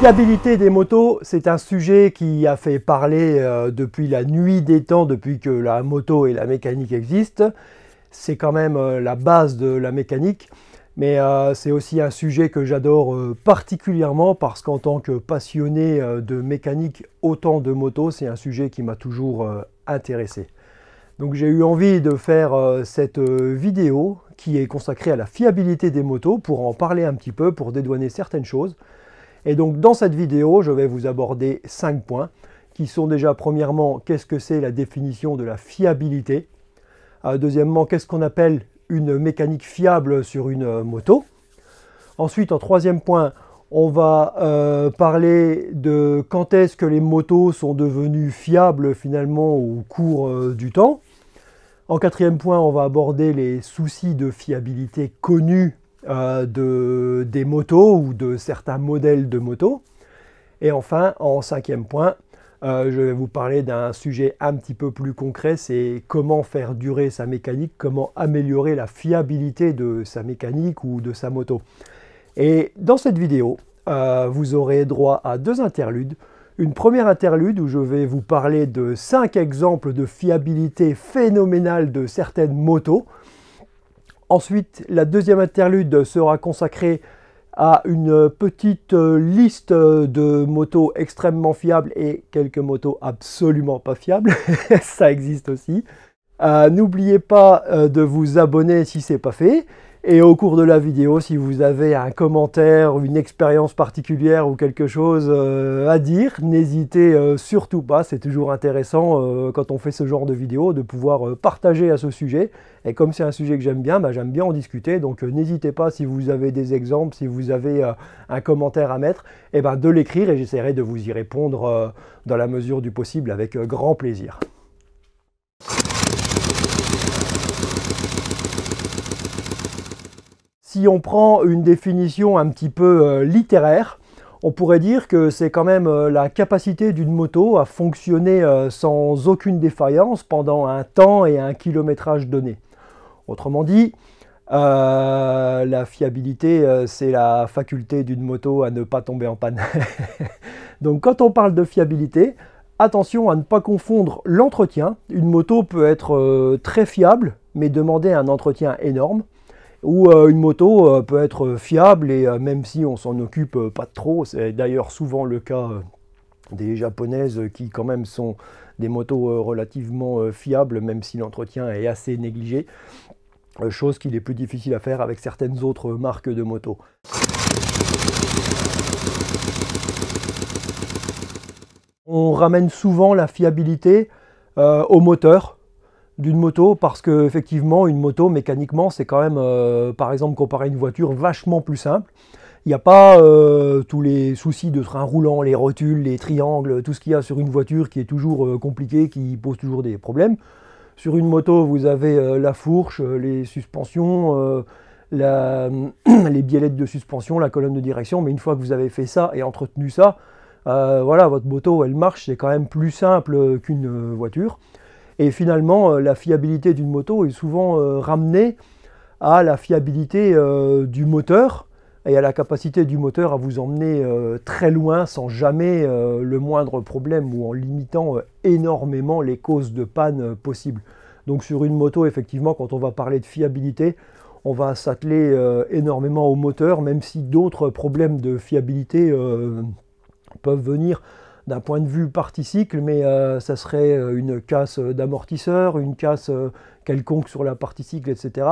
fiabilité des motos, c'est un sujet qui a fait parler euh, depuis la nuit des temps, depuis que la moto et la mécanique existent. C'est quand même euh, la base de la mécanique, mais euh, c'est aussi un sujet que j'adore particulièrement parce qu'en tant que passionné de mécanique autant de motos, c'est un sujet qui m'a toujours intéressé. Donc j'ai eu envie de faire cette vidéo qui est consacrée à la fiabilité des motos pour en parler un petit peu, pour dédouaner certaines choses. Et donc dans cette vidéo, je vais vous aborder cinq points qui sont déjà premièrement, qu'est-ce que c'est la définition de la fiabilité? Euh, Deuxièmement, qu'est-ce qu'on appelle une mécanique fiable sur une euh, moto? Ensuite, en troisième point, on va euh, parler de quand est-ce que les motos sont devenues fiables finalement au cours du temps. En quatrième point, on va aborder les soucis de fiabilité connus euh, de, des motos ou de certains modèles de motos. Et enfin, en cinquième point, euh, je vais vous parler d'un sujet un petit peu plus concret, c'est comment faire durer sa mécanique, comment améliorer la fiabilité de sa mécanique ou de sa moto. Et dans cette vidéo, euh, vous aurez droit à deux interludes. Une première interlude où je vais vous parler de cinq exemples de fiabilité phénoménale de certaines motos. Ensuite, la deuxième interlude sera consacrée à une petite euh, liste de motos extrêmement fiables et quelques motos absolument pas fiables. Ça existe aussi. Euh, n'oubliez pas euh, de vous abonner si ce n'est pas fait. Et au cours de la vidéo, si vous avez un commentaire, une expérience particulière ou quelque chose euh, à dire, n'hésitez euh, surtout pas. C'est toujours intéressant euh, quand on fait ce genre de vidéo de pouvoir partager à ce sujet. Et comme c'est un sujet que j'aime bien, bah, j'aime bien en discuter. Donc n'hésitez pas si vous avez des exemples, si vous avez un commentaire à mettre, eh ben, de l'écrire et j'essaierai de vous y répondre dans la mesure du possible avec grand plaisir. Si on prend une définition un petit peu euh, littéraire, on pourrait dire que c'est quand même euh, la capacité d'une moto à fonctionner euh, sans aucune défaillance pendant un temps et un kilométrage donné. Autrement dit, la fiabilité, c'est la faculté d'une moto à ne pas tomber en panne. Donc quand on parle de fiabilité, attention à ne pas confondre l'entretien. Une moto peut être très fiable, mais demander un entretien énorme ou euh, une moto euh, peut être fiable et euh, même si on s'en occupe pas trop, c'est d'ailleurs souvent le cas des japonaises qui quand même sont des motos relativement fiables même si l'entretien est assez négligé, chose qu'il est plus difficile à faire avec certaines autres marques de motos. On ramène souvent la fiabilité au moteur, d'une moto parce que effectivement une moto mécaniquement c'est quand même euh, par exemple comparé à une voiture vachement plus simple. Il n'y a pas euh, tous les soucis de train roulant, les rotules, les triangles, tout ce qu'il y a sur une voiture qui est toujours euh, compliqué, qui pose toujours des problèmes. Sur une moto, vous avez la fourche, les suspensions, les biellettes de suspension, la colonne de direction, mais une fois que vous avez fait ça et entretenu ça, voilà, votre moto elle marche, c'est quand même plus simple qu'une voiture. Et finalement, euh, la fiabilité d'une moto est souvent euh, ramenée à la fiabilité euh, du moteur et à la capacité du moteur à vous emmener très loin sans jamais le moindre problème ou en limitant énormément les causes de panne possibles. Donc sur une moto, effectivement, quand on va parler de fiabilité, on va s'atteler énormément au moteur, même si d'autres problèmes de fiabilité peuvent venir d'un point de vue particycle, mais euh, ça serait euh, une casse d'amortisseur, une casse euh, quelconque sur la partie-cycle, etc.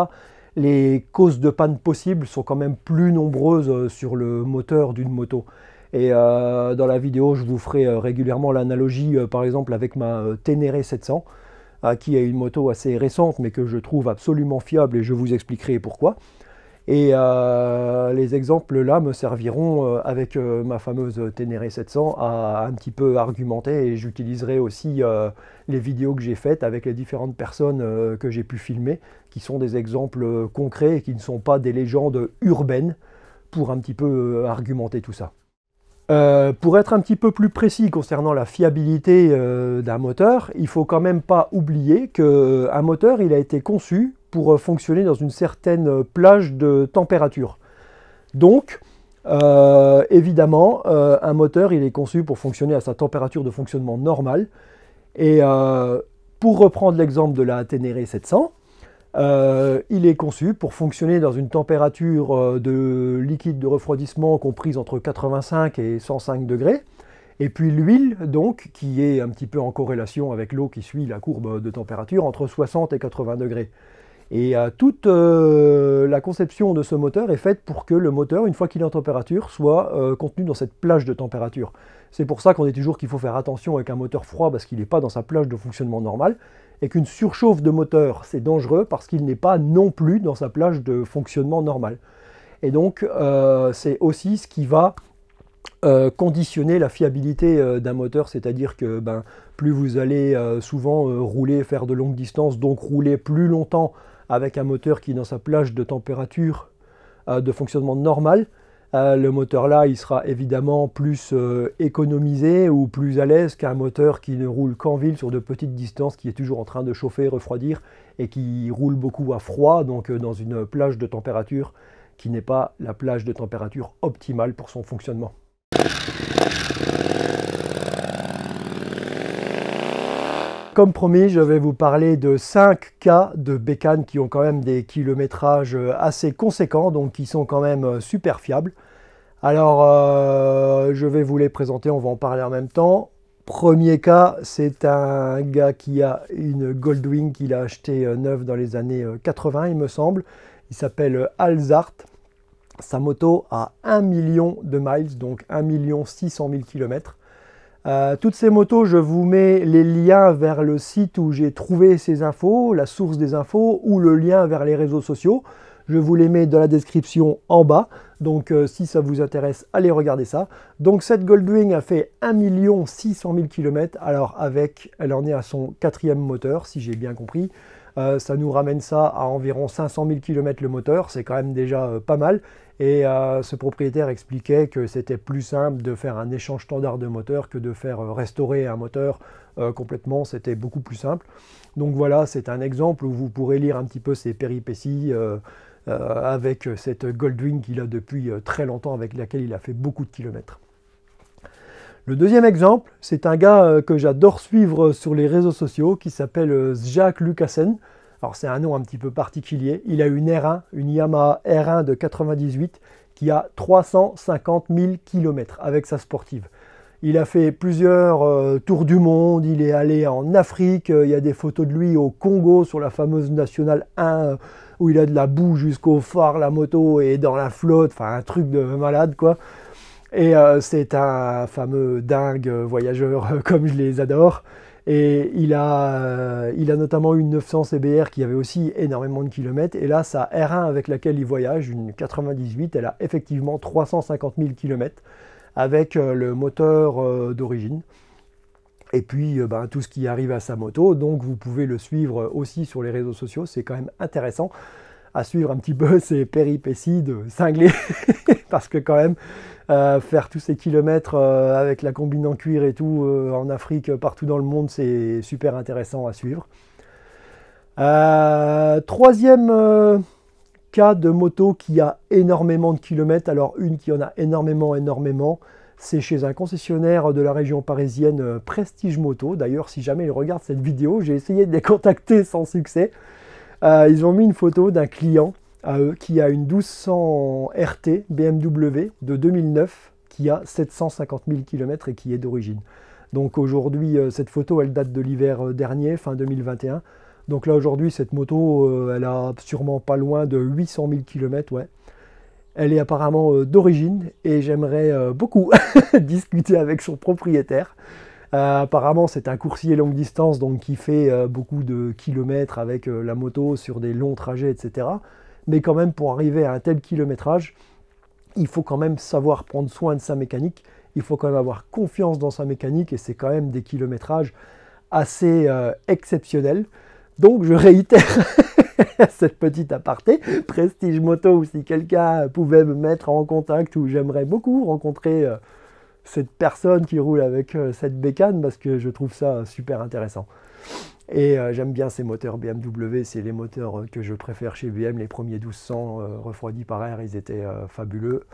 Les causes de panne possibles sont quand même plus nombreuses sur le moteur d'une moto. Et dans la vidéo, je vous ferai régulièrement l'analogie, par exemple, avec ma Ténéré 700, qui est une moto assez récente, mais que je trouve absolument fiable, et je vous expliquerai pourquoi. Et euh, les exemples là me serviront euh, avec euh, ma fameuse Ténéré 700 à un petit peu argumenter et j'utiliserai aussi les vidéos que j'ai faites avec les différentes personnes que j'ai pu filmer qui sont des exemples concrets et qui ne sont pas des légendes urbaines pour un petit peu argumenter tout ça. pour être un petit peu plus précis concernant la fiabilité d'un moteur, il faut quand même pas oublier qu'un moteur il a été conçu pour euh, fonctionner dans une certaine plage de température. Donc, évidemment, un moteur, il est conçu pour fonctionner à sa température de fonctionnement normale. Et pour reprendre l'exemple de la Ténéré 700, euh, il est conçu pour fonctionner dans une température euh, de liquide de refroidissement comprise entre 85 et 105 degrés. Et puis l'huile, donc, qui est un petit peu en corrélation avec l'eau qui suit la courbe de température entre 60 et 80 degrés. Et euh, toute la conception de ce moteur est faite pour que le moteur, une fois qu'il est en température, soit contenu dans cette plage de température. C'est pour ça qu'on dit toujours qu'il faut faire attention avec un moteur froid parce qu'il n'est pas dans sa plage de fonctionnement normal et qu'une surchauffe de moteur, c'est dangereux parce qu'il n'est pas non plus dans sa plage de fonctionnement normal. Et donc, euh, c'est aussi ce qui va euh, conditionner la fiabilité euh, d'un moteur, c'est-à-dire que ben, plus vous allez souvent rouler, faire de longues distances, donc rouler plus longtemps avec un moteur qui est dans sa plage de température de fonctionnement normal, euh, le moteur là, il sera évidemment plus euh, économisé ou plus à l'aise qu'un moteur qui ne roule qu'en ville sur de petites distances, qui est toujours en train de chauffer, refroidir et qui roule beaucoup à froid, donc euh, dans une plage de température qui n'est pas la plage de température optimale pour son fonctionnement. Comme promis, je vais vous parler de 5 cas de bécanes qui ont quand même des kilométrages assez conséquents, donc qui sont quand même super fiables. Alors, euh, je vais vous les présenter, on va en parler en même temps. Premier cas, c'est un gars qui a une Goldwing qu'il a acheté euh, neuve dans les années 80, euh, il me semble. Il s'appelle Alzart. Sa moto a 1 million de miles, donc 1 600 000 km. Euh, toutes ces motos, je vous mets les liens vers le site où j'ai trouvé ces infos, la source des infos, ou le lien vers les réseaux sociaux. Je vous les mets dans la description en bas. Donc euh, si ça vous intéresse, allez regarder ça. Donc cette Goldwing a fait 1 600 000 km. Alors avec, elle en est à son quatrième moteur, si j'ai bien compris. Euh, ça nous ramène ça à environ 500 000 km le moteur. C'est quand même déjà pas mal. Et euh, ce propriétaire expliquait que c'était plus simple de faire un échange standard de moteur que de faire euh, restaurer un moteur euh, complètement, c'était beaucoup plus simple. Donc voilà, c'est un exemple où vous pourrez lire un petit peu ses péripéties avec cette Goldwing qu'il a depuis très longtemps, avec laquelle il a fait beaucoup de kilomètres. Le deuxième exemple, c'est un gars que j'adore suivre sur les réseaux sociaux qui s'appelle Jacques Lucassen. Alors c'est un nom un petit peu particulier. Il a une R1, une Yamaha R1 de 98 qui a 350 000 km avec sa sportive. Il a fait plusieurs euh, tours du monde, il est allé en Afrique, euh, il y a des photos de lui au Congo sur la fameuse Nationale 1 euh, où il a de la boue jusqu'au phare, la moto est dans la flotte, enfin un truc de malade quoi. Et c'est un fameux dingue voyageur comme je les adore. Et il a, euh, il a notamment une 900 CBR qui avait aussi énormément de kilomètres. Et là, sa R1 avec laquelle il voyage, une 98, elle a effectivement 350 000 km avec euh, le moteur euh, d'origine. Et puis ben, tout ce qui arrive à sa moto. Donc vous pouvez le suivre aussi sur les réseaux sociaux. C'est quand même intéressant à suivre un petit peu ses péripéties de cinglé. Parce que quand même, euh, faire tous ces kilomètres euh, avec la combine en cuir et tout euh, en Afrique, partout dans le monde, c'est super intéressant à suivre. troisième cas de moto qui a énormément de kilomètres, alors une qui en a énormément, énormément, c'est chez un concessionnaire de la région parisienne Prestige Moto. D'ailleurs, si jamais ils regardent cette vidéo, j'ai essayé de les contacter sans succès. Ils ont mis une photo d'un client qui a une 1200 RT BMW de 2009 qui a 750 000 km et qui est d'origine. Donc aujourd'hui, euh, cette photo, elle date de l'hiver euh, dernier, fin 2021. Donc là, aujourd'hui, cette moto, euh, elle a sûrement pas loin de 800 000 km, ouais. Elle est apparemment d'origine et j'aimerais beaucoup discuter avec son propriétaire. Apparemment, c'est un coursier longue distance, donc qui fait beaucoup de kilomètres avec la moto sur des longs trajets, etc mais quand même pour arriver à un tel kilométrage, il faut quand même savoir prendre soin de sa mécanique, il faut quand même avoir confiance dans sa mécanique et c'est quand même des kilométrages assez euh, exceptionnels. Donc je réitère cette petite aparté, Prestige Moto, si quelqu'un pouvait me mettre en contact ou j'aimerais beaucoup rencontrer euh, cette personne qui roule avec euh, cette bécane parce que je trouve ça super intéressant. Et euh, j'aime bien ces moteurs BMW, c'est les moteurs euh, que je préfère chez BM, les premiers 1200 refroidis par air, ils étaient fabuleux.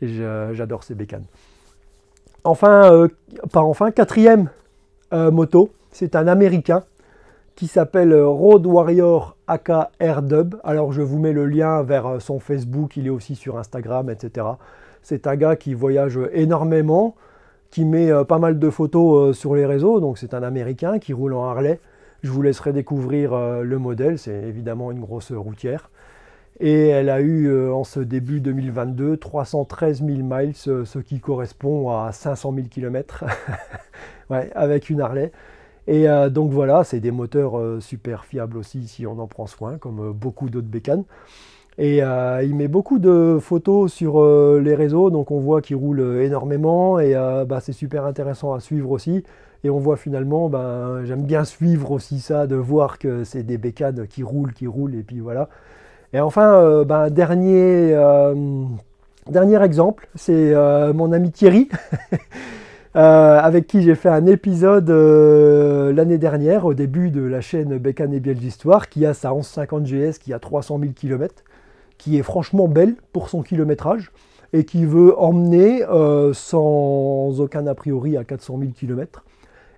J'adore ces bécanes. Enfin, pas enfin, quatrième moto, c'est un Américain qui s'appelle Road Warrior AK Dub. Alors je vous mets le lien vers son Facebook, il est aussi sur Instagram, etc. C'est un gars qui voyage énormément, qui met euh, pas mal de photos euh, sur les réseaux. Donc c'est un Américain qui roule en Harley. Je vous laisserai découvrir euh, le modèle. C'est évidemment une grosse routière. Et elle a eu en ce début 2022 313 000 miles, ce qui correspond à 500 000 km avec une Harley. Et donc voilà, c'est des moteurs super fiables aussi si on en prend soin, comme beaucoup d'autres bécanes. Et euh, il met beaucoup de photos sur euh, les réseaux, donc on voit qu'il roule énormément et euh, bah, c'est super intéressant à suivre aussi. Et on voit finalement, ben, j'aime bien suivre aussi ça, de voir que c'est des bécanes qui roulent, qui roulent, et puis voilà. Et enfin, ben, dernier, dernier exemple, c'est mon ami Thierry, avec qui j'ai fait un épisode l'année dernière, au début de la chaîne Bécane et Biel d'Histoire, qui a sa 1150 GS, qui a 300 000 km qui est franchement belle pour son kilométrage et qui veut emmener euh, sans aucun a priori à 400 000 km.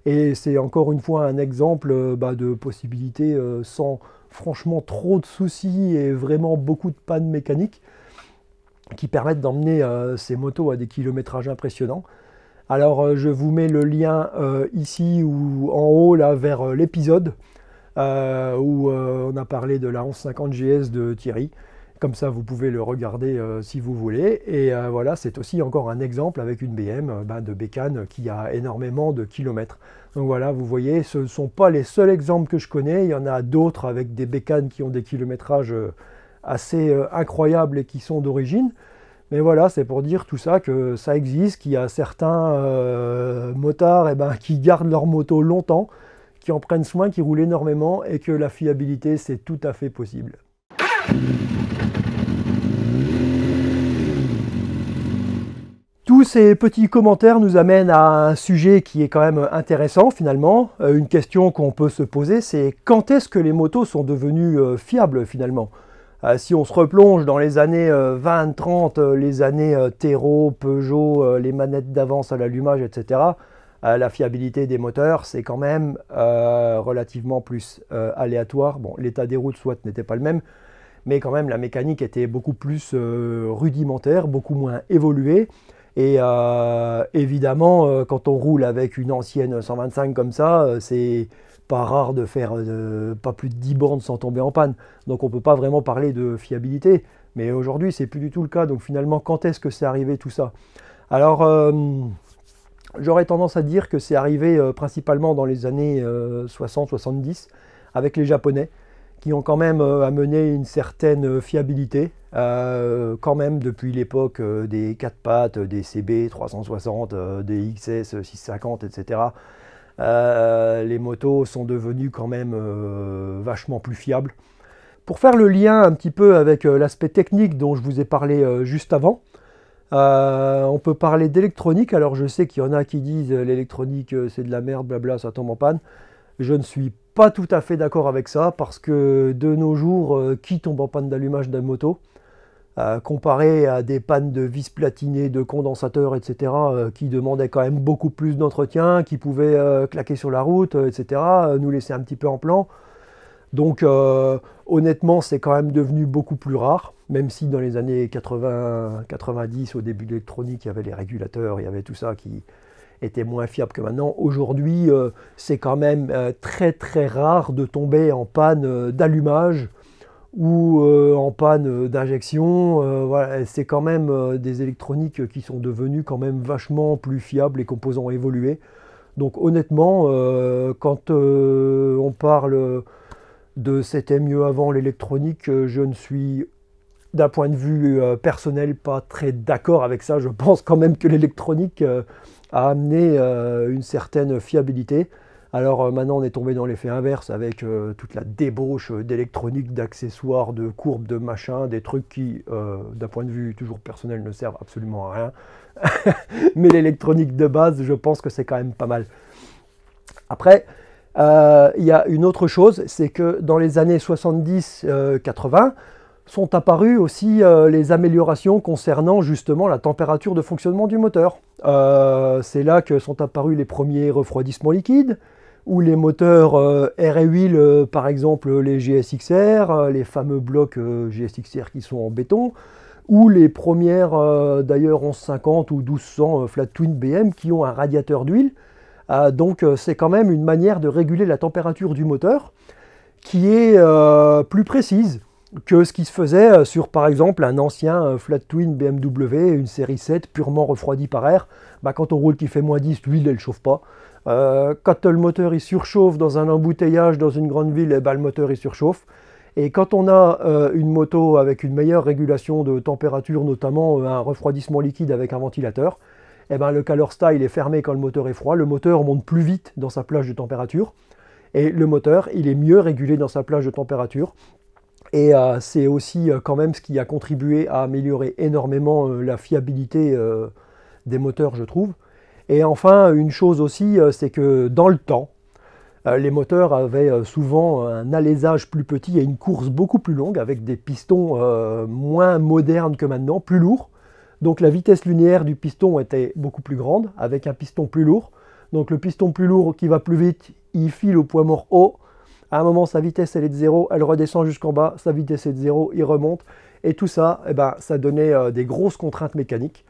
Et c'est encore une fois un exemple euh, bah, de possibilité euh, sans franchement trop de soucis et vraiment beaucoup de pannes mécaniques qui permettent d'emmener ces motos à des kilométrages impressionnants. Alors je vous mets le lien ici ou en haut là vers l'épisode où on a parlé de la 1150 GS de Thierry. Comme ça, vous pouvez le regarder euh, si vous voulez. Et euh, voilà, c'est aussi encore un exemple avec une BM euh, bah, de bécane qui a énormément de kilomètres. Donc voilà, vous voyez, ce ne sont pas les seuls exemples que je connais. Il y en a d'autres avec des bécanes qui ont des kilométrages assez incroyables et qui sont d'origine. Mais voilà, c'est pour dire tout ça que ça existe, qu'il y a certains motards eh ben, qui gardent leur moto longtemps, qui en prennent soin, qui roulent énormément et que la fiabilité, c'est tout à fait possible. Tous ces petits commentaires nous amènent à un sujet qui est quand même intéressant finalement. Euh, une question qu'on peut se poser, c'est quand est-ce que les motos sont devenues euh, fiables finalement? Euh, Si on se replonge dans les années 20-30, les années Terreau, Peugeot, les manettes d'avance à l'allumage, etc., la fiabilité des moteurs, c'est quand même relativement plus aléatoire. Bon, l'état des routes, soit n'était pas le même, mais quand même la mécanique était beaucoup plus rudimentaire, beaucoup moins évoluée. Et euh, évidemment, euh, quand on roule avec une ancienne 125 comme ça, euh, c'est pas rare de faire pas plus de 10 bornes sans tomber en panne. Donc on ne peut pas vraiment parler de fiabilité. Mais aujourd'hui, c'est plus du tout le cas. Donc finalement, quand est-ce que c'est arrivé tout ça? Alors, j'aurais tendance à dire que c'est arrivé principalement dans les années 60-70 avec les Japonais qui ont quand même amené une certaine fiabilité. Euh, quand même depuis l'époque euh, des 4 pattes, des CB 360, euh, des XS 650, etc. les motos sont devenues quand même vachement plus fiables. Pour faire le lien un petit peu avec l'aspect technique dont je vous ai parlé juste avant, on peut parler d'électronique. Alors je sais qu'il y en a qui disent l'électronique c'est de la merde, blabla, ça tombe en panne. Je ne suis pas tout à fait d'accord avec ça parce que de nos jours, qui tombe en panne d'allumage d'une moto euh, comparé à des pannes de vis platinées, de condensateurs, etc., euh, qui demandaient quand même beaucoup plus d'entretien, qui pouvaient euh, claquer sur la route, etc., nous laisser un petit peu en plan. Donc honnêtement, c'est quand même devenu beaucoup plus rare, même si dans les années 80-90, au début de l'électronique, il y avait les régulateurs, il y avait tout ça qui était moins fiable que maintenant. Aujourd'hui, c'est quand même très très rare de tomber en panne d'allumage ou euh, en panne d'injection. Euh, voilà, c'est quand même euh, des électroniques qui sont devenues quand même vachement plus fiables, les composants ont évolué. Donc honnêtement, quand on parle de c'était mieux avant l'électronique, je ne suis d'un point de vue personnel pas très d'accord avec ça. Je pense quand même que l'électronique a amené une certaine fiabilité. Alors euh, maintenant on est tombé dans l'effet inverse avec euh, toute la débauche d'électronique, d'accessoires, de courbes, de machins, des trucs qui, euh, d'un point de vue toujours personnel, ne servent absolument à rien. Mais l'électronique de base, je pense que c'est quand même pas mal. Après, il y a une autre chose, c'est que dans les années 70-80, sont apparues aussi les améliorations concernant justement la température de fonctionnement du moteur. c'est là que sont apparus les premiers refroidissements liquides, ou les moteurs air et huile, par exemple les GSXR, les fameux blocs GSXR qui sont en béton, ou les premières d'ailleurs 1150 ou 1200 flat twin BM qui ont un radiateur d'huile. donc c'est quand même une manière de réguler la température du moteur qui est euh, plus précise que ce qui se faisait euh, sur par exemple un ancien euh, flat twin BMW, une série 7 purement refroidie par air. Bah, quand on roule qui fait moins 10, l'huile elle ne chauffe pas. quand le moteur il surchauffe dans un embouteillage dans une grande ville, eh ben, le moteur il surchauffe. Et quand on a une moto avec une meilleure régulation de température, notamment un refroidissement liquide avec un ventilateur, eh ben, le calor style est fermé quand le moteur est froid. Le moteur monte plus vite dans sa plage de température. Et le moteur, il est mieux régulé dans sa plage de température. Et euh, c'est aussi euh, quand même ce qui a contribué à améliorer énormément euh, la fiabilité des moteurs, je trouve. Et enfin, une chose aussi, c'est que dans le temps, les moteurs avaient souvent un alésage plus petit et une course beaucoup plus longue avec des pistons moins modernes que maintenant, plus lourds. Donc la vitesse linéaire du piston était beaucoup plus grande avec un piston plus lourd. Donc le piston plus lourd qui va plus vite, il file au poids mort haut. À un moment, sa vitesse elle est de 0, elle redescend jusqu'en bas, sa vitesse est de 0, il remonte. Et tout ça, eh ben, ça donnait euh, des grosses contraintes mécaniques.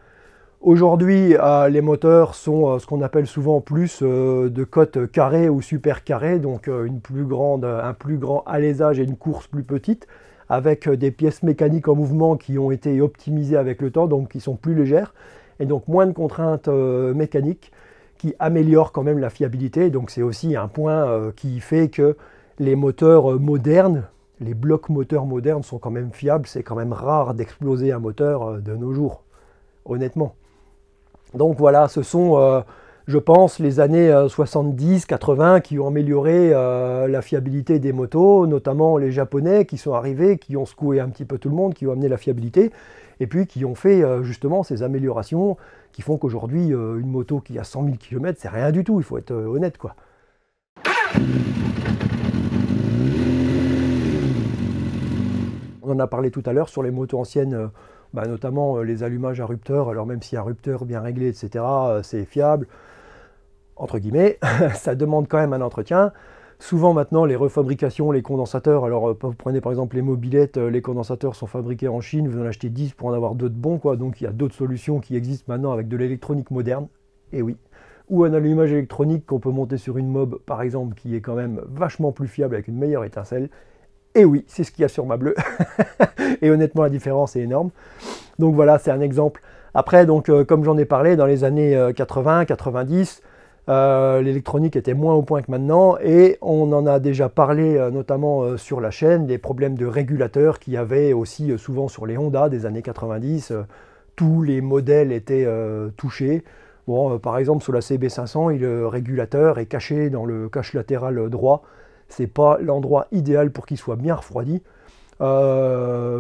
Aujourd'hui, euh, les moteurs sont euh, ce qu'on appelle souvent plus de cotes carrées ou super carrées, donc une plus grande, un plus grand alésage et une course plus petite, avec des pièces mécaniques en mouvement qui ont été optimisées avec le temps, donc qui sont plus légères, et donc moins de contraintes mécaniques qui améliore quand même la fiabilité. Donc c'est aussi un point qui fait que les moteurs euh, modernes, les blocs moteurs modernes sont quand même fiables. C'est quand même rare d'exploser un moteur euh, de nos jours, honnêtement. Donc voilà, ce sont, je pense, les années 70-80 qui ont amélioré la fiabilité des motos, notamment les Japonais qui sont arrivés, qui ont secoué un petit peu tout le monde, qui ont amené la fiabilité et puis qui ont fait euh, justement ces améliorations qui font qu'aujourd'hui, euh, une moto qui a 100 000 km, c'est rien du tout, il faut être euh, honnête. quoi. On en a parlé tout à l'heure sur les motos anciennes, bah, notamment les allumages à rupteur. Alors même si un rupteur bien réglé, etc., c'est fiable, entre guillemets, ça demande quand même un entretien. Souvent maintenant, les refabrications, les condensateurs, alors euh, vous prenez par exemple les mobilettes, euh, les condensateurs sont fabriqués en Chine, vous en achetez 10 pour en avoir d'autres bons, quoi. donc il y a d'autres solutions qui existent maintenant avec de l'électronique moderne, et oui. Ou un allumage électronique qu'on peut monter sur une mob, par exemple, qui est quand même vachement plus fiable avec une meilleure étincelle. Et oui, c'est ce qu'il y a sur ma bleue. et honnêtement, la différence est énorme. Donc voilà, c'est un exemple. Après, donc, euh, comme j'en ai parlé, dans les années 80, 90, euh, l'électronique était moins au point que maintenant et on en a déjà parlé euh, notamment euh, sur la chaîne, des problèmes de régulateurs qu'il y avait aussi souvent sur les Honda des années 90. tous les modèles étaient touchés. Par exemple sur la CB500, le régulateur est caché dans le cache latéral droit. C'est pas l'endroit idéal pour qu'il soit bien refroidi.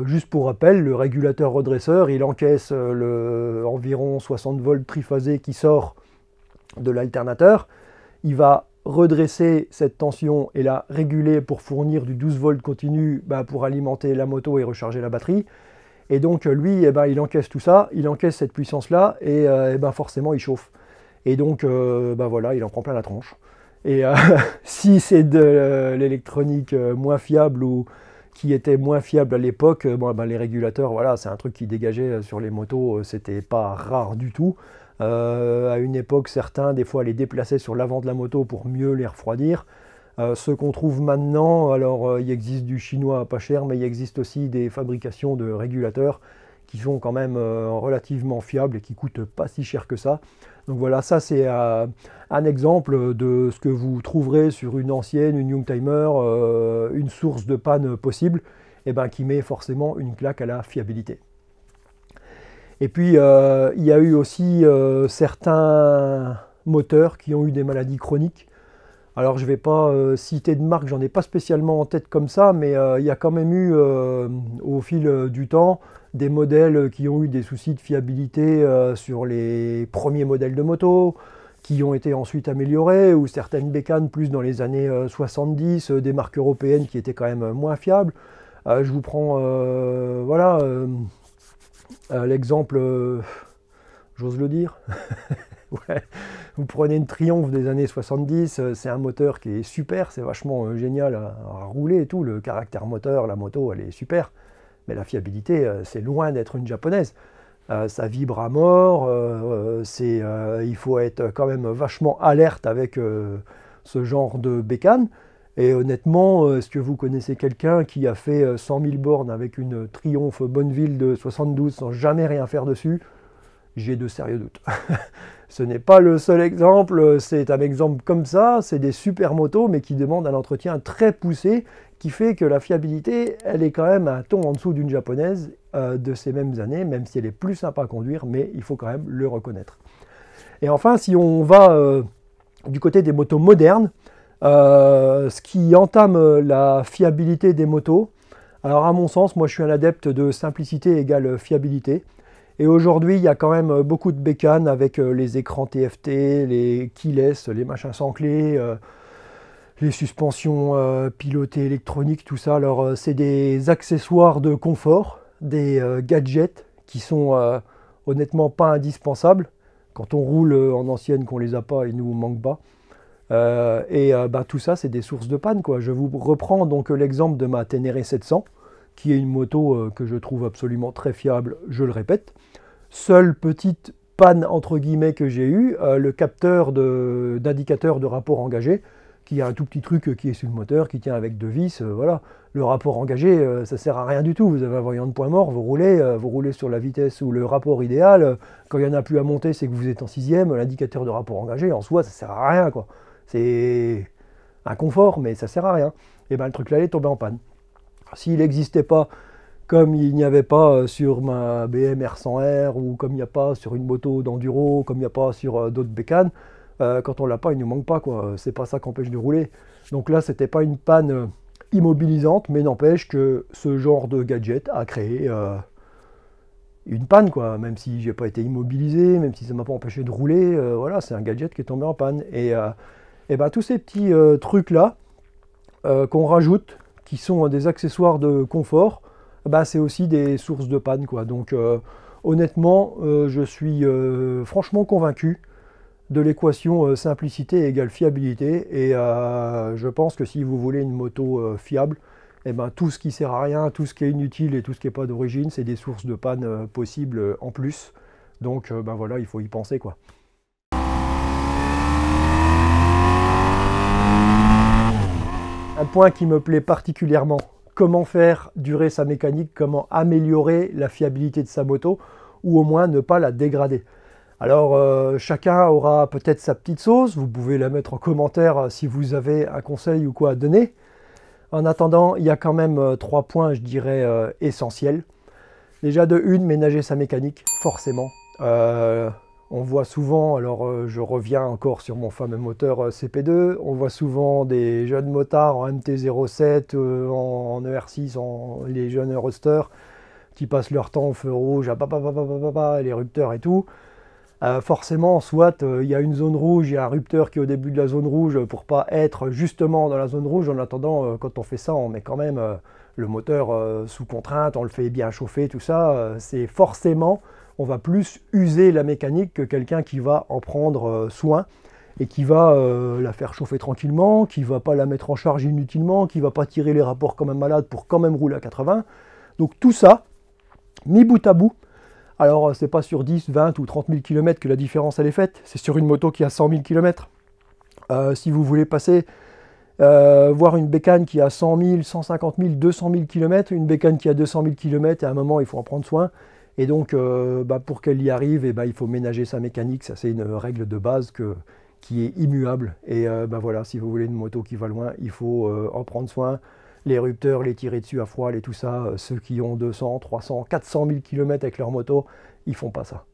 juste pour rappel, le régulateur redresseur, il encaisse le environ 60 volts triphasé qui sort de l'alternateur. Il va redresser cette tension et la réguler pour fournir du 12 volts continu bah, pour alimenter la moto et recharger la batterie. Et donc lui, eh ben, il encaisse tout ça, il encaisse cette puissance-là et, euh, eh ben, forcément il chauffe. Et donc euh, bah, voilà, il en prend plein la tronche. Et euh, si c'est de l'électronique moins fiable ou qui était moins fiable à l'époque, ben, les régulateurs, voilà, c'est un truc qui dégageait sur les motos, c'était pas rare du tout. Euh, à une époque, certains, des fois, les déplaçaient sur l'avant de la moto pour mieux les refroidir. Euh, ce qu'on trouve maintenant, alors euh, il existe du chinois pas cher, mais il existe aussi des fabrications de régulateurs qui sont quand même relativement fiables et qui coûtent pas si cher que ça. Donc voilà, ça c'est un exemple de ce que vous trouverez sur une ancienne, une Youngtimer, une source de panne possible, et eh ben, qui met forcément une claque à la fiabilité. Et puis, euh, il y a eu aussi euh, certains moteurs qui ont eu des maladies chroniques. Alors, je ne vais pas euh, citer de marque, j'en ai pas spécialement en tête comme ça, mais il y a quand même eu, au fil du temps, des modèles qui ont eu des soucis de fiabilité sur les premiers modèles de moto, qui ont été ensuite améliorés, ou certaines bécanes plus dans les années 70, des marques européennes qui étaient quand même moins fiables. je vous prends voilà l'exemple, j'ose le dire. Vous prenez une Triumph des années 70, c'est un moteur qui est super, c'est vachement génial à, rouler et tout. Le caractère moteur, la moto, elle est super. Mais la fiabilité, c'est loin d'être une japonaise. ça vibre à mort, il faut être quand même vachement alerte avec ce genre de bécane. Et honnêtement, euh, est-ce que vous connaissez quelqu'un qui a fait 100 euh, 000 bornes avec une Triumph Bonneville de 72 sans jamais rien faire dessus? J'ai de sérieux doutes. Ce n'est pas le seul exemple, c'est un exemple comme ça, c'est des super motos mais qui demandent un entretien très poussé qui fait que la fiabilité, elle est quand même un ton en dessous d'une japonaise euh, de ces mêmes années, même si elle est plus sympa à conduire, mais il faut quand même le reconnaître. Et enfin, si on va du côté des motos modernes, euh, ce qui entame la fiabilité des motos. Alors à mon sens, moi je suis un adepte de simplicité égale fiabilité. Et aujourd'hui, il y a quand même beaucoup de bécanes avec euh, les écrans TFT, les keyless, les machins sans clé, euh, les suspensions pilotées électroniques, tout ça. Alors c'est des accessoires de confort, des gadgets qui sont honnêtement pas indispensables. Quand on roule en ancienne, qu'on les a pas, ils nous manquent pas. Euh, et euh, bah, tout ça, c'est des sources de panne. Je vous reprends donc l'exemple de ma Ténéré 700, qui est une moto euh, que je trouve absolument très fiable, je le répète. Seule petite panne entre guillemets que j'ai eu, le capteur d'indicateur de, rapport engagé, qui a un tout petit truc qui est sur le moteur, qui tient avec deux vis, voilà. Le rapport engagé, ça sert à rien du tout. Vous avez un voyant de point mort, vous roulez, vous roulez sur la vitesse ou le rapport idéal. Quand il n'y en a plus à monter, c'est que vous êtes en sixième. L'indicateur de rapport engagé, en soi, ça sert à rien, quoi. C'est un confort, mais ça sert à rien. Et bien le truc là, il est tombé en panne. S'il n'existait pas comme il n'y avait pas euh, sur ma BM R100R ou comme il n'y a pas sur une moto d'enduro, comme il n'y a pas sur euh, d'autres bécanes, euh, quand on l'a pas, il ne manque pas quoi. C'est pas ça qui empêche de rouler. Donc là, c'était pas une panne immobilisante, mais n'empêche que ce genre de gadget a créé une panne quoi. Même si j'ai pas été immobilisé, même si ça m'a pas empêché de rouler, voilà, c'est un gadget qui est tombé en panne. Et et bien tous ces petits trucs-là euh, qu'on rajoute, qui sont des accessoires de confort, bah, c'est aussi des sources de panne. Quoi. Donc euh, honnêtement, je suis franchement convaincu de l'équation simplicité égale fiabilité. Et je pense que si vous voulez une moto fiable, et ben, tout ce qui sert à rien, tout ce qui est inutile et tout ce qui n'est pas d'origine, c'est des sources de panne possibles en plus. Donc ben voilà, il faut y penser quoi. Un point qui me plaît particulièrement, comment faire durer sa mécanique, comment améliorer la fiabilité de sa moto, ou au moins ne pas la dégrader. Alors euh, chacun aura peut-être sa petite sauce, vous pouvez la mettre en commentaire euh, si vous avez un conseil ou quoi à donner. En attendant, il y a quand même euh, trois points, je dirais, essentiels. Déjà de une, ménager sa mécanique, forcément. On voit souvent, alors euh, je reviens encore sur mon fameux moteur euh, CP2, on voit souvent des jeunes motards en MT-07, euh, en, ER6, en, les jeunes Eurosters, qui passent leur temps au feu rouge, à papa, les rupteurs et tout. forcément, soit il y a une zone rouge, il y a un rupteur qui est au début de la zone rouge pour pas être justement dans la zone rouge. En attendant, quand on fait ça, on met quand même le moteur sous contrainte, on le fait bien chauffer, tout ça. c'est forcément on va plus user la mécanique que quelqu'un qui va en prendre euh, soin et qui va euh, la faire chauffer tranquillement, qui va pas la mettre en charge inutilement, qui va pas tirer les rapports comme un malade pour quand même rouler à 80. Donc tout ça, mis bout à bout, alors euh, c'est pas sur 10, 20 ou 30 000 km que la différence elle est faite, c'est sur une moto qui a 100 000 km. si vous voulez passer voir une bécane qui a 100 000, 150 000, 200 000 km, une bécane qui a 200 000 km, et à un moment il faut en prendre soin. Et donc, euh, bah, pour qu'elle y arrive, eh ben, il faut ménager sa mécanique. Ça, c'est une règle de base qui est immuable. Et euh, bah, voilà, si vous voulez une moto qui va loin, il faut euh, en prendre soin. Les rupteurs, les tirer dessus à froid et tout ça, ceux qui ont 200, 300, 400 000 km avec leur moto, ils font pas ça.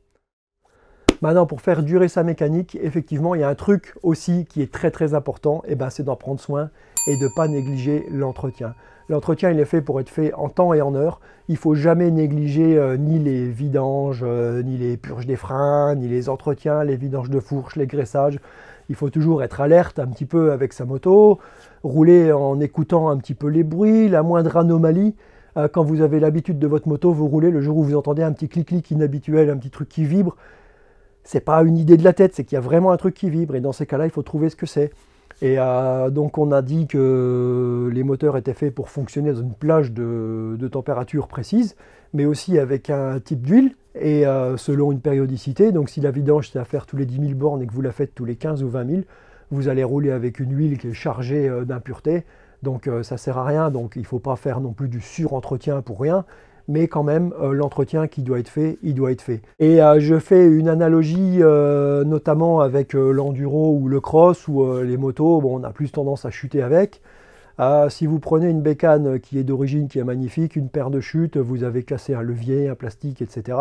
Maintenant, pour faire durer sa mécanique, effectivement, il y a un truc aussi qui est très très important, et eh ben, c'est d'en prendre soin et de ne pas négliger l'entretien. L'entretien, il est fait pour être fait en temps et en heure. Il faut jamais négliger euh, ni les vidanges, euh, ni les purges des freins, ni les entretiens, les vidanges de fourche, les graissages. Il faut toujours être alerte un petit peu avec sa moto, rouler en écoutant un petit peu les bruits, la moindre anomalie. quand vous avez l'habitude de votre moto, vous roulez, le jour où vous entendez un petit clic-clic inhabituel, un petit truc qui vibre, c'est pas une idée de la tête, c'est qu'il y a vraiment un truc qui vibre. Et dans ces cas-là, il faut trouver ce que c'est. Et euh, donc on a dit que les moteurs étaient faits pour fonctionner dans une plage de, température précise, mais aussi avec un type d'huile et euh, selon une périodicité. Donc si la vidange c'est à faire tous les 10 000 bornes et que vous la faites tous les 15 ou 20 000, vous allez rouler avec une huile qui est chargée euh, d'impuretés. Donc ça sert à rien. Donc il ne faut pas faire non plus du surentretien pour rien mais quand même euh, l'entretien qui doit être fait, il doit être fait. Et euh, je fais une analogie euh, notamment avec l'enduro ou le cross ou les motos, bon, on a plus tendance à chuter avec. si vous prenez une bécane qui est d'origine, qui est magnifique, une paire de chutes, vous avez cassé un levier, un plastique, etc.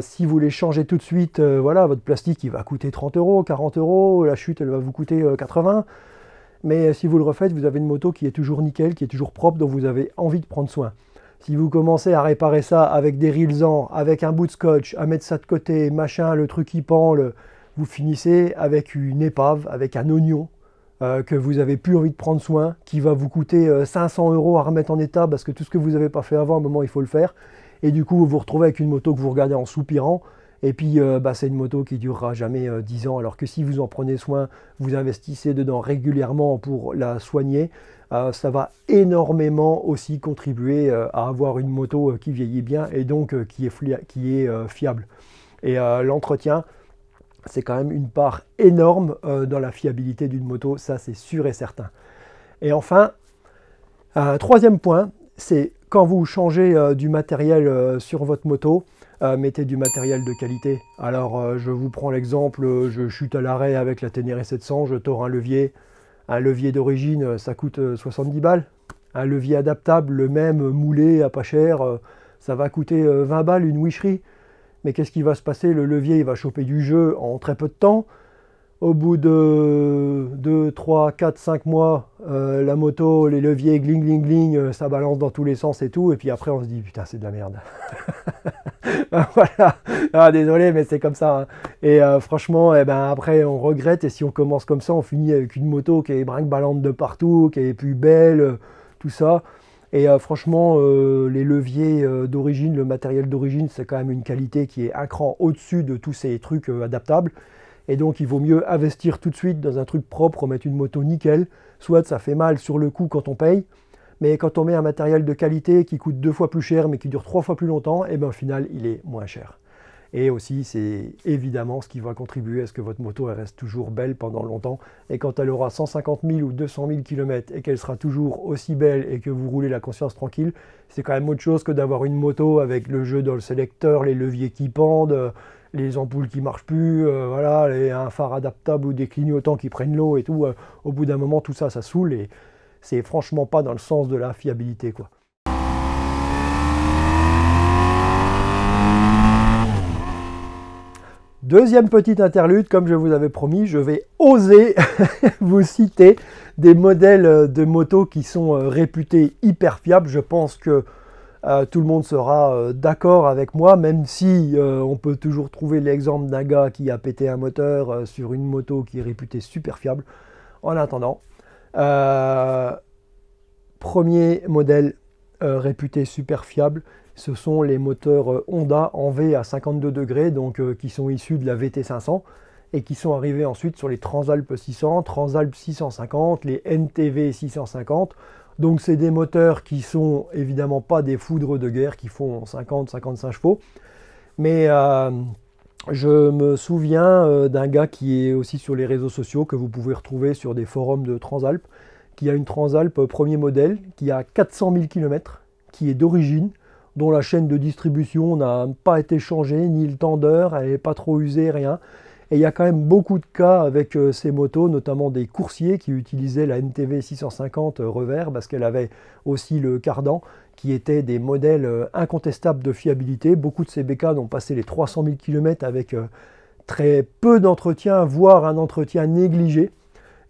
si vous les changez tout de suite, voilà, votre plastique il va coûter 30 euros, 40 euros, la chute elle va vous coûter 80. Mais si vous le refaites, vous avez une moto qui est toujours nickel, qui est toujours propre, dont vous avez envie de prendre soin. Si vous commencez à réparer ça avec des rilsans, avec un bout de scotch, à mettre ça de côté, machin, le truc qui pend, vous finissez avec une épave, avec un oignon euh, que vous n'avez plus envie de prendre soin, qui va vous coûter 500 euh, euros à remettre en état parce que tout ce que vous n'avez pas fait avant, à un moment, il faut le faire. Et du coup, vous vous retrouvez avec une moto que vous regardez en soupirant. Et puis, euh, bah, c'est une moto qui durera jamais 10 ans. Alors que si vous en prenez soin, vous investissez dedans régulièrement pour la soigner, euh, ça va énormément aussi contribuer euh, à avoir une moto euh, qui vieillit bien et donc qui est, fiable. Et l'entretien, c'est quand même une part énorme dans la fiabilité d'une moto, ça c'est sûr et certain. Et enfin, troisième point, c'est quand vous changez du matériel sur votre moto, mettez du matériel de qualité. Alors je vous prends l'exemple, je chute à l'arrêt avec la Ténéré 700, je tords un levier, un levier d'origine, euh, ça coûte 70 euh, balles. Un levier adaptable, le même, moulé, à pas cher, euh, ça va coûter 20 balles une wicherie. Mais qu'est-ce qui va se passer? Le levier, il va choper du jeu en très peu de temps. Au bout de 2, 3, 4, 5 mois, euh, la moto, les leviers, gling, gling, gling, euh, ça balance dans tous les sens et tout. Et puis après, on se dit, putain, c'est de la merde. voilà. Ah, désolé, mais c'est comme ça. Hein. Et euh, franchement, eh ben, après, on regrette. Et si on commence comme ça, on finit avec une moto qui est brinque-ballante de partout, qui est plus belle, tout ça. Et franchement, les leviers d'origine, le matériel d'origine, c'est quand même une qualité qui est un cran au-dessus de tous ces trucs adaptables. Et donc il vaut mieux investir tout de suite dans un truc propre, mettre une moto nickel. Soit ça fait mal sur le coup quand on paye, mais quand on met un matériel de qualité qui coûte deux fois plus cher mais qui dure trois fois plus longtemps, et eh bien au final il est moins cher. Et aussi c'est évidemment ce qui va contribuer à ce que votre moto reste toujours belle pendant longtemps. Et quand elle aura 150 000 ou 200 000 km et qu'elle sera toujours aussi belle et que vous roulez la conscience tranquille, c'est quand même autre chose que d'avoir une moto avec le jeu dans le sélecteur, les leviers qui pendent, les ampoules qui marchent plus, euh, voilà, un phare adaptable ou des clignotants qui prennent l'eau et tout. Euh, au bout d'un moment, tout ça, ça saoule et c'est franchement pas dans le sens de la fiabilité, quoi. Deuxième petite interlude, comme je vous avais promis, je vais oser vous citer des modèles de motos qui sont euh, réputés hyper fiables. Je pense que euh, tout le monde sera euh, d'accord avec moi, même si on peut toujours trouver l'exemple d'un gars qui a pété un moteur sur une moto qui est réputée super fiable. En attendant, premier modèle réputé super fiable, ce sont les moteurs Honda en V à 52 degrés, donc qui sont issus de la VT500 et qui sont arrivés ensuite sur les Transalp 600, Transalp 650, les NTV 650. Donc c'est des moteurs qui sont évidemment pas des foudres de guerre qui font 50-55 chevaux. Mais euh, je me souviens euh, d'un gars qui est aussi sur les réseaux sociaux, que vous pouvez retrouver sur des forums de Transalp, qui a une Transalp premier modèle, qui a 400 000 km, qui est d'origine, dont la chaîne de distribution n'a pas été changée, ni le tendeur, elle n'est pas trop usée, rien. Et il y a quand même beaucoup de cas avec euh, ces motos, notamment des coursiers qui utilisaient la NTV 650 euh, revers parce qu'elle avait aussi le cardan, qui étaient des modèles euh, incontestables de fiabilité. Beaucoup de ces bécanes ont passé les 300 000 km avec très peu d'entretien, voire un entretien négligé.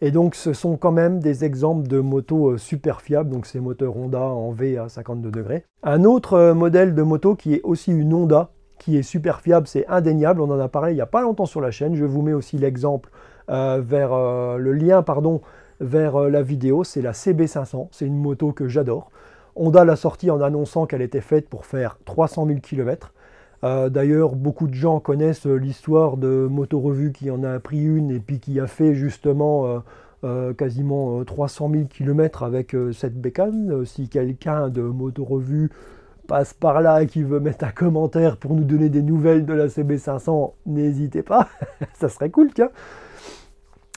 Et donc ce sont quand même des exemples de motos super fiables, donc ces moteurs Honda en V à 52 degrés. Un autre modèle de moto qui est aussi une Honda, qui est super fiable, c'est indéniable. On en a parlé il n'y a pas longtemps sur la chaîne. Je vous mets aussi l'exemple euh, vers euh, le lien pardon, vers euh, la vidéo. C'est la CB500. C'est une moto que j'adore. Honda l'a sortie en annonçant qu'elle était faite pour faire 300 000 km. D'ailleurs, beaucoup de gens connaissent l'histoire de Moto Revue qui en a pris une et puis qui a fait justement euh, quasiment 300 000 km avec euh, cette bécane. Euh, si quelqu'un de Moto Revue passe par là et qui veut mettre un commentaire pour nous donner des nouvelles de la CB500, n'hésitez pas, ça serait cool, tiens.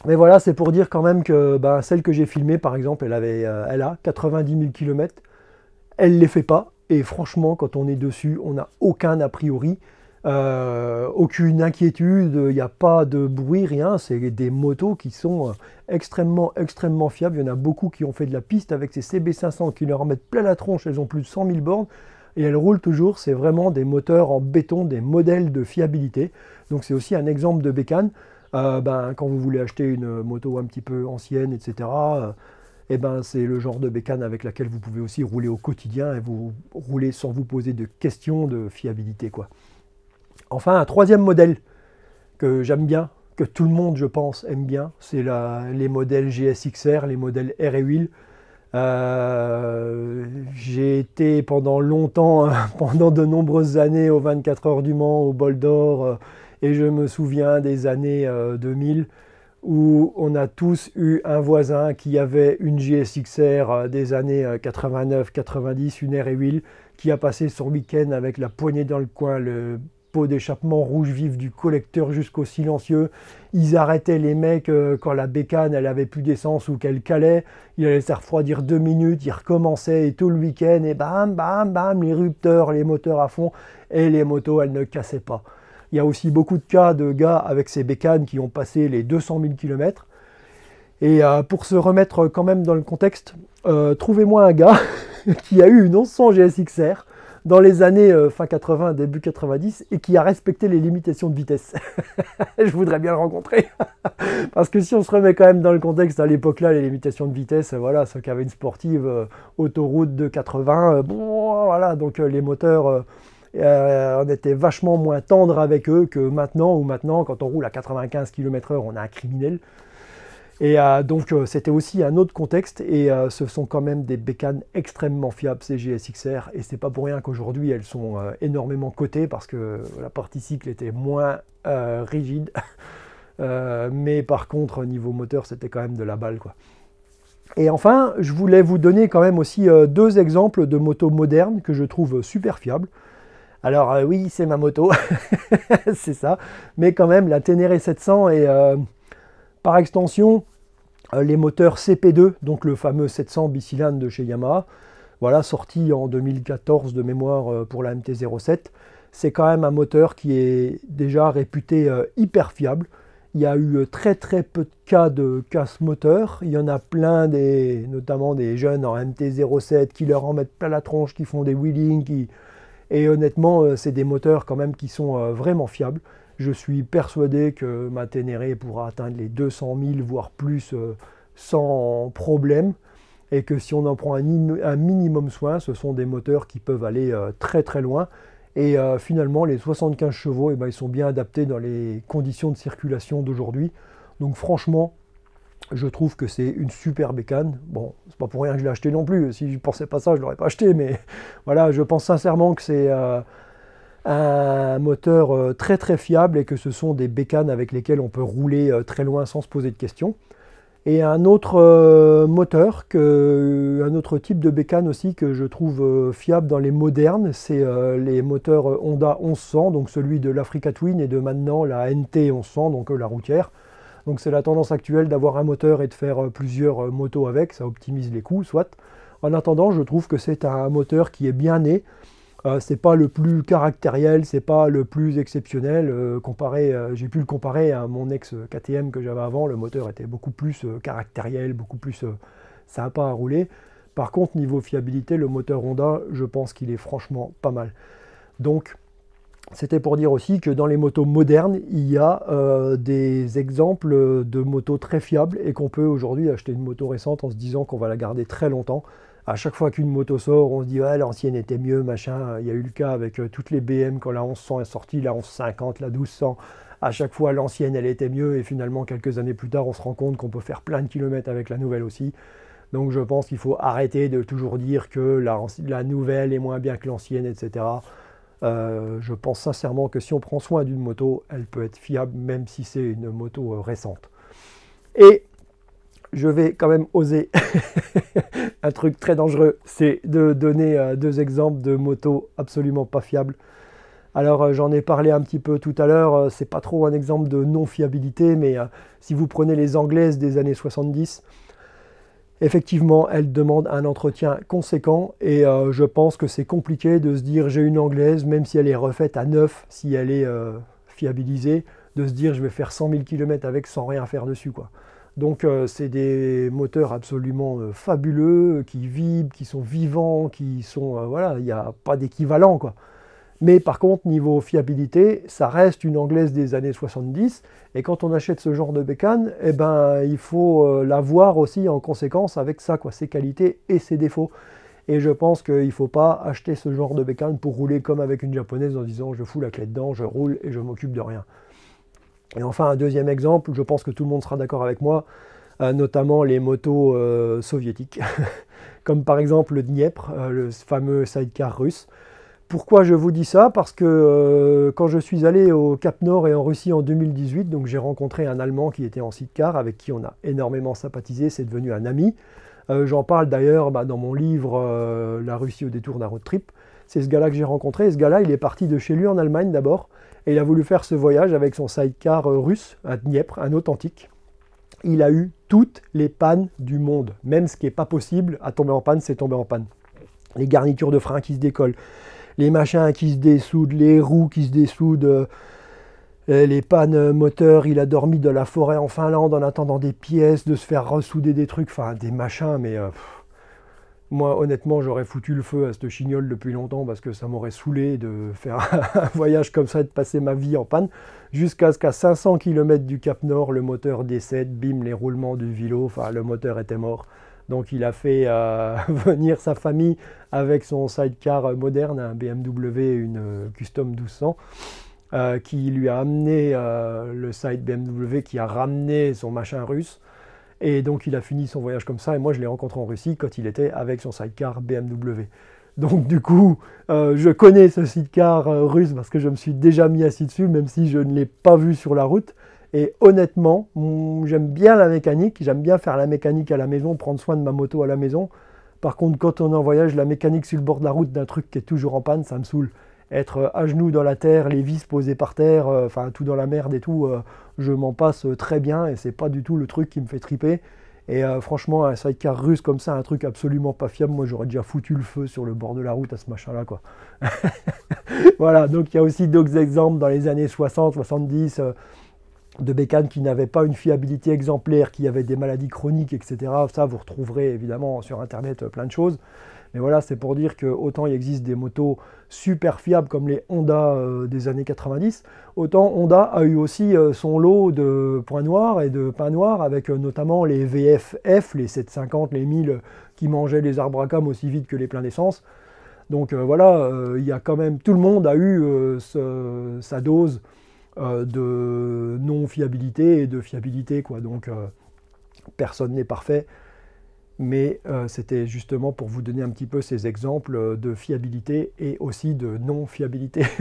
Mais voilà, c'est pour dire quand même que ben, celle que j'ai filmée, par exemple, elle, avait, elle a 90 000 km. Elle ne les fait pas. Et franchement, quand on est dessus, on n'a aucun a priori. Euh, aucune inquiétude, il n'y a pas de bruit, rien. C'est des motos qui sont euh, extrêmement, extrêmement fiables. Il y en a beaucoup qui ont fait de la piste avec ces CB500 qui leur mettent plein la tronche. Elles ont plus de 100 000 bornes et elles roulent toujours. C'est vraiment des moteurs en béton, des modèles de fiabilité. Donc c'est aussi un exemple de bécane. Euh, ben, quand vous voulez acheter une moto un petit peu ancienne, etc., eh ben, c'est le genre de bécane avec laquelle vous pouvez aussi rouler au quotidien et vous rouler sans vous poser de questions de fiabilité. Enfin, un troisième modèle que j'aime bien, que tout le monde, je pense, aime bien, c'est les modèles GSXR, les modèles Air et Wheel. Euh, j'ai été pendant longtemps, pendant de nombreuses années au 24 heures du Mans, au Bol d'Or, euh, et je me souviens des années 2000 euh, où on a tous eu un voisin qui avait une GSXR des années 89-90, une Air et Wheel, qui a passé son week-end avec la poignée dans le coin, le d'échappement rouge vif du collecteur jusqu'au silencieux. Ils arrêtaient les mecs euh, quand la bécane elle avait plus d'essence ou qu'elle calait. Il allait se refroidir deux minutes, ils recommençaient et tout le week-end et bam bam bam les rupteurs, les moteurs à fond et les motos elles ne cassaient pas. Il y a aussi beaucoup de cas de gars avec ces bécanes qui ont passé les 200 000 km. Et euh, pour se remettre quand même dans le contexte, euh, trouvez-moi un gars qui a eu une 1100 GSXR dans les années euh, fin 80, début 90, et qui a respecté les limitations de vitesse. je voudrais bien le rencontrer. Parce que si on se remet quand même dans le contexte, à l'époque-là, les limitations de vitesse, voilà, ceux qui avaient une sportive autoroute de 80, euh, bon, voilà, donc les moteurs, on était vachement moins tendre avec eux que maintenant, ou maintenant, quand on roule à 95 km/h, on a un criminel. Et euh, donc euh, c'était aussi un autre contexte et euh, ce sont quand même des bécanes extrêmement fiables ces GSXR et c'est pas pour rien qu'aujourd'hui elles sont énormément cotées parce que la partie cycle était moins rigide mais par contre niveau moteur c'était quand même de la balle quoi. Et enfin je voulais vous donner quand même aussi deux exemples de motos modernes que je trouve super fiables. Alors oui c'est ma moto, c'est ça, mais quand même la Ténéré 700 est par extension, euh, les moteurs CP2, donc le fameux 700 bicylindre de chez Yamaha, voilà, sorti en 2014 de mémoire euh, pour la MT-07, c'est quand même un moteur qui est déjà réputé euh, hyper fiable. Il y a eu très très peu de cas de casse moteur. Il y en a plein, des, notamment des jeunes en MT-07 qui leur en mettent plein la tronche, qui font des wheelings. Et honnêtement, c'est des moteurs quand même qui sont vraiment fiables. Je suis persuadé que ma Ténéré pourra atteindre les 200 000, voire plus, euh, sans problème. Et que si on en prend un, minimum soin, ce sont des moteurs qui peuvent aller euh, très très loin. Et euh, finalement, les 75 chevaux, eh ben, ils sont bien adaptés dans les conditions de circulation d'aujourd'hui. Donc franchement, je trouve que c'est une super bécane. Bon, c'est pas pour rien que je l'ai acheté non plus. Si je pensais pas ça, je l'aurais pas acheté. Mais voilà, je pense sincèrement que c'est un moteur euh, très très fiable et que ce sont des bécanes avec lesquelles on peut rouler euh, très loin sans se poser de questions. Et un autre euh, moteur, un autre type de bécane aussi que je trouve fiable dans les modernes, c'est les moteurs Honda 1100, donc celui de l'Africa Twin et de maintenant la NT 1100, donc la routière. Donc c'est la tendance actuelle d'avoir un moteur et de faire plusieurs motos avec, ça optimise les coûts, soit. En attendant, je trouve que c'est un moteur qui est bien né, euh, c'est pas le plus caractériel, c'est pas le plus exceptionnel. Euh, comparé, euh, j'ai pu le comparer à mon ex KTM que j'avais avant. Le moteur était beaucoup plus caractériel, beaucoup plus sympa à rouler. Par contre, niveau fiabilité, le moteur Honda, je pense qu'il est franchement pas mal. Donc, c'était pour dire aussi que dans les motos modernes, il y a des exemples de motos très fiables et qu'on peut aujourd'hui acheter une moto récente en se disant qu'on va la garder très longtemps à chaque fois qu'une moto sort, on se dit ouais, l'ancienne était mieux, machin. Il y a eu le cas avec euh, toutes les BM quand la 1100 est sortie, la 1150, la 1200. À chaque fois, l'ancienne, elle était mieux. Et finalement, quelques années plus tard, on se rend compte qu'on peut faire plein de kilomètres avec la nouvelle aussi. Donc je pense qu'il faut arrêter de toujours dire que la, nouvelle est moins bien que l'ancienne, etc. Euh, je pense sincèrement que si on prend soin d'une moto, elle peut être fiable même si c'est une moto euh, récente. Et je vais quand même oser un truc très dangereux, c'est de donner euh, deux exemples de motos absolument pas fiables. Alors j'en ai parlé un petit peu tout à l'heure, c'est pas trop un exemple de non-fiabilité, mais si vous prenez les anglaises des années 70, effectivement, elles demandent un entretien conséquent et je pense que c'est compliqué de se dire j'ai une anglaise, même si elle est refaite à neuf, si elle est fiabilisée, de se dire je vais faire 100 000 km avec sans rien faire dessus. Quoi. Donc euh, c'est des moteurs absolument euh, fabuleux, qui vibrent, qui sont vivants, qui sont... Euh, voilà, il n'y a pas d'équivalent quoi. Mais par contre, niveau fiabilité, ça reste une anglaise des années 70. Et quand on achète ce genre de bécane, eh ben, il faut la voir aussi en conséquence avec ça, ses qualités et ses défauts. Et je pense qu'il ne faut pas acheter ce genre de bécane pour rouler comme avec une japonaise en disant je fous la clé dedans, je roule et je m'occupe de rien. Et enfin, un deuxième exemple, je pense que tout le monde sera d'accord avec moi, euh, notamment les motos euh, soviétiques, comme par exemple le Dniepr, euh, le fameux sidecar russe. Pourquoi je vous dis ça? Parce que quand je suis allé au Cap Nord et en Russie en 2018, donc j'ai rencontré un Allemand qui était en sidecar, avec qui on a énormément sympathisé, c'est devenu un ami. J'en parle d'ailleurs bah, dans mon livre La Russie au détour d'un road trip. C'est ce gars-là que j'ai rencontré. Ce gars-là, il est parti de chez lui en Allemagne d'abord. Et il a voulu faire ce voyage avec son sidecar euh, russe, un Dniepr, un authentique. Il a eu toutes les pannes du monde. Même ce qui n'est pas possible à tomber en panne, c'est tomber en panne. Les garnitures de frein qui se décollent, les machins qui se dessoudent, les roues qui se dessoudent, euh, les pannes moteurs. Il a dormi dans la forêt en Finlande en attendant des pièces, de se faire ressouder des trucs, enfin des machins, mais... Euh, moi, honnêtement, j'aurais foutu le feu à cette chignole depuis longtemps parce que ça m'aurait saoulé de faire un voyage comme ça et de passer ma vie en panne. Jusqu'à ce qu'à 500 km du Cap Nord, le moteur décède, bim, les roulements du vélo, enfin, le moteur était mort. Donc, il a fait euh, venir sa famille avec son sidecar moderne, un BMW, une euh, Custom 1200. Euh, qui lui a amené le side BMW, qui a ramené son machin russe. Et donc il a fini son voyage comme ça, et moi je l'ai rencontré en Russie quand il était avec son sidecar BMW. Donc du coup, euh, je connais ce sidecar euh, russe parce que je me suis déjà mis assis dessus, même si je ne l'ai pas vu sur la route. Et honnêtement, j'aime bien la mécanique, j'aime bien faire la mécanique à la maison, prendre soin de ma moto à la maison. Par contre, quand on est en voyage, la mécanique sur le bord de la route d'un truc qui est toujours en panne, ça me saoule être à genoux dans la terre, les vis posées par terre, euh, enfin tout dans la merde et tout, euh, je m'en passe très bien et c'est pas du tout le truc qui me fait triper. Et euh, franchement, un sidecar russe comme ça, un truc absolument pas fiable, moi j'aurais déjà foutu le feu sur le bord de la route à ce machin-là, voilà, donc il y a aussi d'autres exemples dans les années 60, 70 de bécanes qui n'avaient pas une fiabilité exemplaire, qui avaient des maladies chroniques, etc. Ça, vous retrouverez évidemment sur Internet plein de choses. Mais voilà, c'est pour dire que autant il existe des motos super fiables comme les Honda euh, des années 90, autant Honda a eu aussi euh, son lot de points noirs et de pains noirs avec euh, notamment les VFF, les 750, les 1000 qui mangeaient les arbres à cam aussi vite que les pleins d'essence. Donc voilà, il y a quand même, tout le monde a eu sa dose de non-fiabilité et de fiabilité. Quoi. Donc personne n'est parfait mais euh, c'était justement pour vous donner un petit peu ces exemples de fiabilité et aussi de non-fiabilité.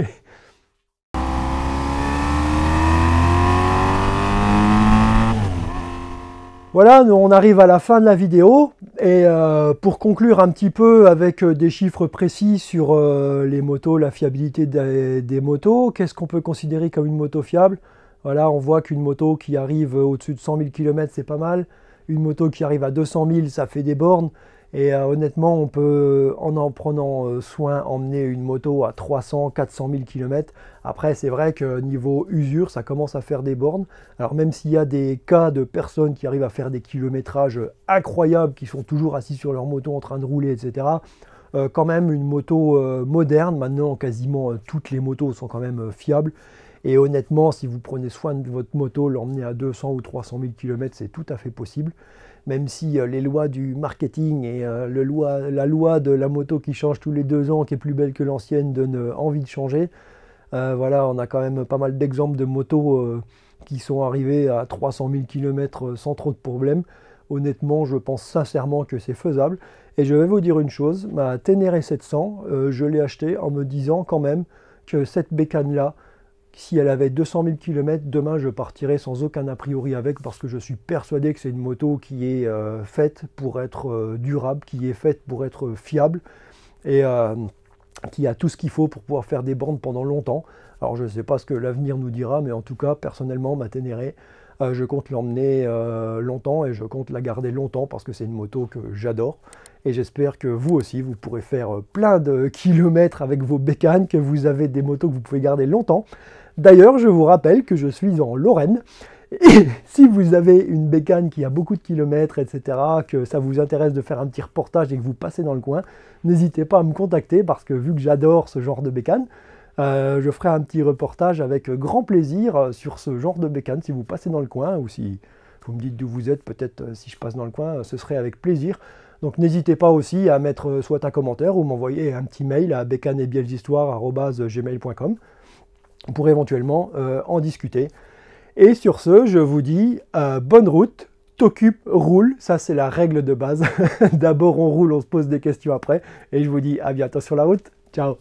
Voilà, on arrive à la fin de la vidéo. Et euh, pour conclure un petit peu avec euh, des chiffres précis sur les motos, la fiabilité des, des motos, qu'est-ce qu'on peut considérer comme une moto fiable? Voilà, on voit qu'une moto qui arrive au-dessus de 100 000 km, c'est pas mal. Une moto qui arrive à 200 000, ça fait des bornes. Et euh, honnêtement, on peut, en en prenant euh, soin, emmener une moto à 300, 400 000 km. Après, c'est vrai que niveau usure, ça commence à faire des bornes. Alors même s'il y a des cas de personnes qui arrivent à faire des kilométrages incroyables, qui sont toujours assis sur leur moto en train de rouler, etc., euh, quand même une moto moderne, maintenant quasiment toutes les motos sont quand même fiables. Et honnêtement, si vous prenez soin de votre moto, l'emmener à 200 ou 300 000 km, c'est tout à fait possible. Même si euh, les lois du marketing et euh, la loi de la moto qui change tous les deux ans, qui est plus belle que l'ancienne, donnent envie de changer. Euh, voilà, on a quand même pas mal d'exemples de motos qui sont arrivées à 300 000 km sans trop de problèmes. Honnêtement, je pense sincèrement que c'est faisable. Et je vais vous dire une chose, ma Ténéré 700, euh, je l'ai acheté en me disant quand même que cette bécane-là, si elle avait 200 000 km, demain je partirais sans aucun a priori avec parce que je suis persuadé que c'est une moto qui est euh, faite pour être euh, durable, qui est faite pour être fiable et qui a tout ce qu'il faut pour pouvoir faire des bandes pendant longtemps. Alors je ne sais pas ce que l'avenir nous dira, mais en tout cas, personnellement, ma Ténéré, euh, je compte l'emmener euh, longtemps et je compte la garder longtemps parce que c'est une moto que j'adore. Et j'espère que vous aussi, vous pourrez faire euh, plein de kilomètres avec vos bécanes, que vous avez des motos que vous pouvez garder longtemps. D'ailleurs, je vous rappelle que je suis en Lorraine. Et si vous avez une bécane qui a beaucoup de kilomètres, etc., que ça vous intéresse de faire un petit reportage et que vous passez dans le coin, n'hésitez pas à me contacter parce que vu que j'adore ce genre de bécane, euh, je ferai un petit reportage avec grand plaisir euh, sur ce genre de bécane si vous passez dans le coin ou si vous me dites d'où vous êtes, peut-être euh, si je passe dans le coin, ce serait avec plaisir. Donc n'hésitez pas aussi à mettre soit un commentaire ou m'envoyer un petit mail à bécaneetbiellehistoires.gmail.com pour éventuellement en discuter. Et sur ce, je vous dis bonne route, t'occupe, roule, ça c'est la règle de base. D'abord on roule, on se pose des questions après, et je vous dis à bientôt sur la route, ciao